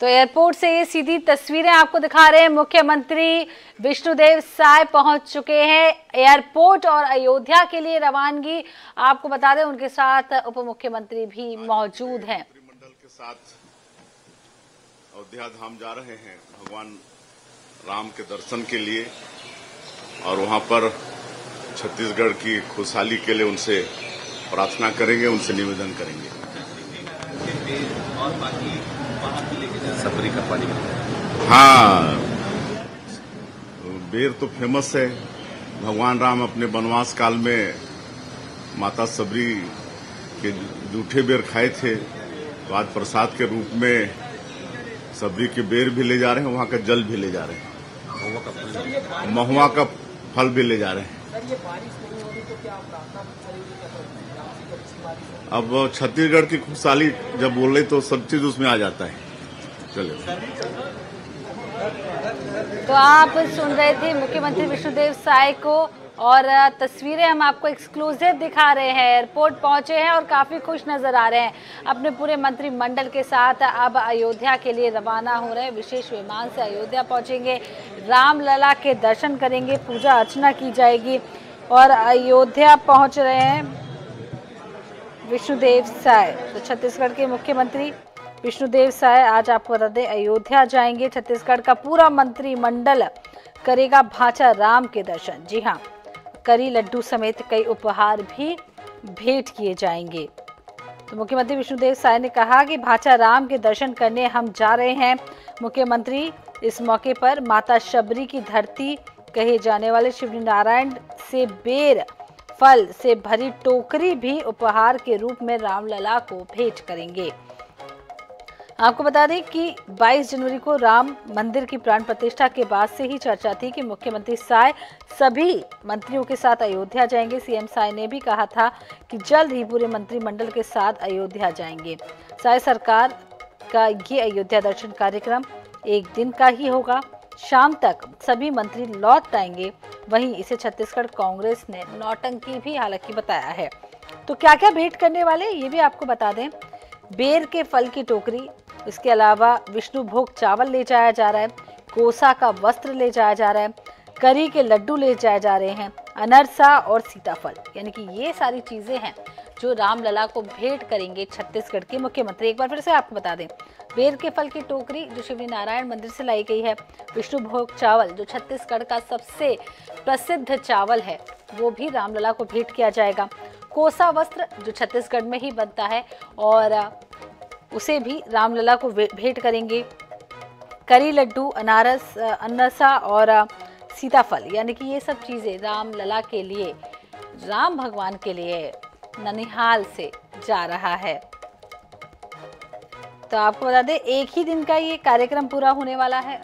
तो एयरपोर्ट से ये सीधी तस्वीरें आपको दिखा रहे हैं। मुख्यमंत्री विष्णुदेव साय पहुँच चुके हैं। एयरपोर्ट और अयोध्या के लिए रवानगी आपको बता दें उनके साथ उप मुख्यमंत्री भी मौजूद हैं। मंडल के साथ अयोध्या धाम जा रहे हैं। भगवान राम के दर्शन के लिए और वहाँ पर छत्तीसगढ़ की खुशहाली के लिए उनसे प्रार्थना करेंगे उनसे निवेदन करेंगे। और बाकी वहाँ भी लेके जा सबरी का पानी हाँ। बेर तो फ़ेमस है। भगवान राम अपने वनवास काल में माता सबरी के जूठे बेर खाए थे। तो आज प्रसाद के रूप में सबरी के बेर भी ले जा रहे हैं वहाँ का जल भी ले जा रहे हैं। महुआ का फल। भी ले जा रहे हैं। अब छत्तीसगढ़ की खुशहाली जब बोले तो सब चीज़ उसमें आ जाता है। चलिए। तो आप सुन रहे थे मुख्यमंत्री विष्णुदेव साय को और तस्वीरें हम आपको एक्सक्लूसिव दिखा रहे हैं। एयरपोर्ट पहुँचे हैं और काफ़ी खुश नज़र आ रहे हैं। अपने पूरे मंत्रिमंडल के साथ अब अयोध्या के लिए रवाना हो रहे हैं। विशेष विमान से अयोध्या पहुँचेंगे। रामलला के दर्शन करेंगे। पूजा अर्चना की जाएगी और अयोध्या पहुँच रहे हैं। विष्णुदेव साय। तो छत्तीसगढ़ के मुख्यमंत्री विष्णुदेव साय आज आपको बता दें, अयोध्या जाएँगे। छत्तीसगढ़ का पूरा मंत्रिमंडल करेगा भाचा राम के दर्शन। जी हाँ करी लड्डू समेत कई उपहार भी भेंट किए जाएँगे। तो मुख्यमंत्री विष्णुदेव साय ने कहा कि भाचा राम के दर्शन करने हम जा रहे हैं। मुख्यमंत्री इस मौके पर माता शबरी की धरती कहे जाने वाले शिवजी नारायण से बेर फल से भरी टोकरी भी उपहार के रूप में रामलला को भेंट करेंगे। आपको बता दें कि 22 जनवरी को राम मंदिर की प्राण प्रतिष्ठा के बाद से ही चर्चा थी कि मुख्यमंत्री साय सभी मंत्रियों के साथ अयोध्या जाएँगे। सीएम साय ने भी कहा था कि जल्द ही पूरे मंत्रिमंडल के साथ अयोध्या जाएँगे। साय सरकार का ये अयोध्या दर्शन कार्यक्रम एक दिन का ही होगा। शाम तक सभी मंत्री लौट आएँगे। वहीं इसे छत्तीसगढ़ कांग्रेस ने नौटंकी भी हालाँकि बताया है। तो क्या क्या भेंट करने वाले ये भी आपको बता दें। बेर के फल की टोकरी, इसके अलावा विष्णु भोग चावल ले जाया जा रहा है, कोसा का वस्त्र ले जाया जा रहा है, करी के लड्डू ले जाए जा रहे हैं, अनरसा और सीताफल। यानी कि ये सारी चीज़ें हैं। जो रामलला को भेंट करेंगे छत्तीसगढ़ के मुख्यमंत्री। एक बार फिर से आपको बता दें, बेर के फल की टोकरी जो शिवजी नारायण मंदिर से लाई गई है, विष्णु भोग चावल जो छत्तीसगढ़ का सबसे प्रसिद्ध चावल है, वो भी रामलला को भेंट किया जाएगा। कोसा वस्त्र जो छत्तीसगढ़ में ही बनता है और उसे भी रामलला को भेंट करेंगे। करी लड्डू, अनारस अनरसा और सीताफल, यानी कि ये सब चीज़ें राम लला के लिए, राम भगवान के लिए ननिहाल से जा रहा है। तो आपको बता दें, एक ही दिन का ये कार्यक्रम पूरा होने वाला है।